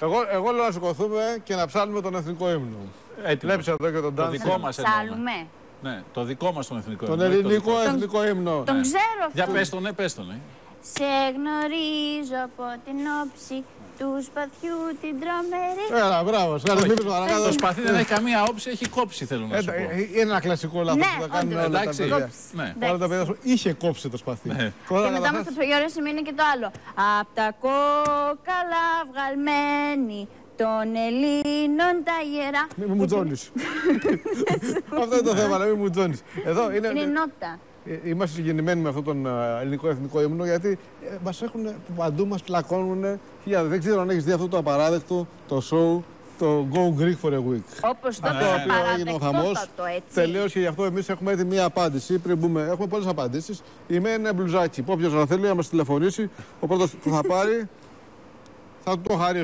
Εγώ, εγώ λέω να σηκωθούμε και να ψάλουμε τον εθνικό ύμνο. Έτοιμο. Βλέπει εδώ και τον Το Ντάνσι. δικό μας Ψάλουμε. Ναι, το δικό μας τον εθνικό. Τον ύμνο, όχι το ελληνικό δικό. εθνικό ύμνο. Τον ξέρω αυτό. Για πες τον, ναι, πες τον. Ναι. Σε γνωρίζω από την όψη του σπαθιού την τρομερή. Έλα, μπράβο. Σκάτε Όχι. μήπως παρακάτω. Το σπαθί δεν έχει καμία όψη, έχει κόψει θέλω να Ε, σου πω. ε, Είναι ένα κλασικό λάθος Ναι, που θα κάνουν όντως. όλα τα Εντάξει. παιδιά. Κόψει. Ναι. Όλα τα παιδιά σου είχε κόψει το σπαθί. Ναι. Τώρα Και μετά καταρχάς- μας το πιο ωραίο σημείο είναι και το άλλο. Απ' τα κόκαλα βγαλμένη των Ελλήνων τα ιερά. Μη μη μου τζώνεις. Αυτό είναι το θέμα, να μην μου τζώνεις. Εδώ είναι, Είναι νότα. Ε, είμαστε συγκινημένοι με αυτόν τον ε, ελληνικό εθνικό ύμνο γιατί ε, μας έχουν παντού, μας πλακώνουν. χιλιάδες. Δεν ξέρω αν έχεις δει αυτό το απαράδεκτο, το show, το Go Greek for a Week. Όπως τότε Το οποίο έγινε ο χαμός. παραδεκτότατο έτσι. Τελείωσε και γι' αυτό εμείς έχουμε έτοιμη μία απάντηση. Πριν μπούμε, έχουμε πολλές απαντήσεις. Η μία είναι μπλουζάκι. Όποιος να θέλει να μας τηλεφωνήσει, ο πρώτος που θα πάρει θα του το χαρίσει.